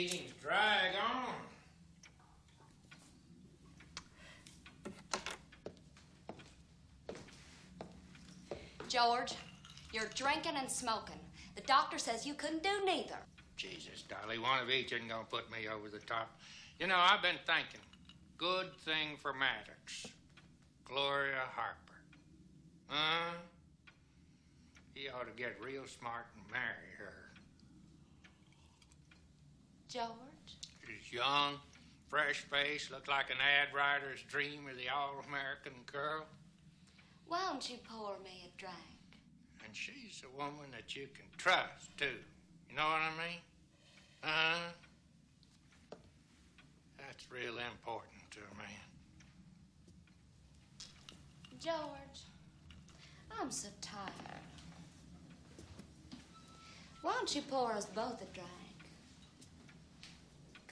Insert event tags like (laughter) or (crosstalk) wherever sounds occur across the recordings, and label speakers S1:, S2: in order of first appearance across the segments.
S1: meetings drag on.
S2: George, you're drinking and smoking. The doctor says you couldn't do neither.
S1: Jesus, Dolly, one of each isn't gonna put me over the top. You know, I've been thinking. Good thing for Madox. Gloria Harper. Huh? He ought to get real smart and marry her.
S2: George?
S1: She's young, fresh face, looked like an ad writer's dream of the all American girl.
S2: Why don't you pour me a drink?
S1: And she's a woman that you can trust, too. You know what I mean? Huh? That's real important to a man.
S2: George, I'm so tired. Why don't you pour us both a drink?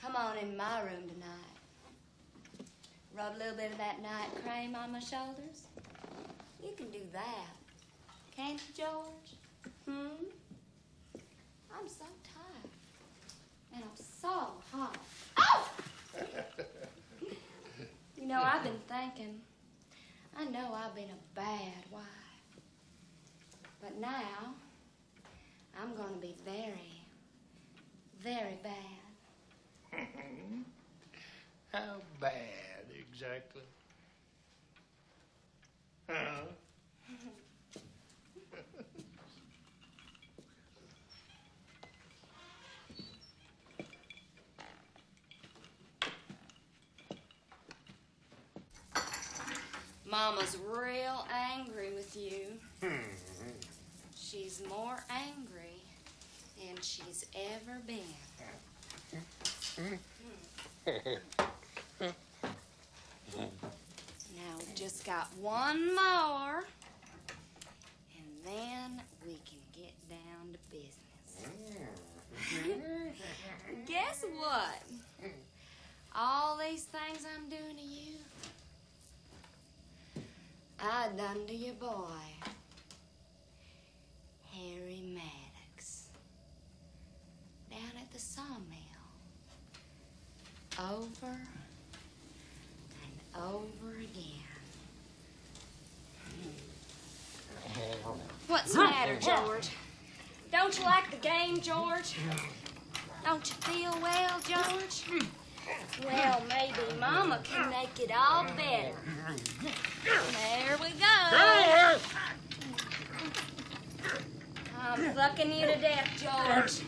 S2: Come on in my room tonight. Rub a little bit of that night cream on my shoulders. You can do that. Can't you, George? Hmm? I'm so tired. And I'm so hot. Oh! you know, I've been thinking. I know I've been a bad wife. But now, I'm going to be very, very bad. (laughs)
S1: How bad, exactly? Huh? (laughs)
S2: Mama's real angry with you. Hmm. She's more angry than she's ever been. (laughs) Now we've just got one more, and then we can get down to business. (laughs) Guess what? All these things I'm doing to you, I done to your boy, Harry Madox, down at the sawmill. Over and over again. What's the matter, George? Don't you like the game, George? Don't you feel well, George? Well, maybe Mama can make it all better. There we go. I'm fucking you to death, George.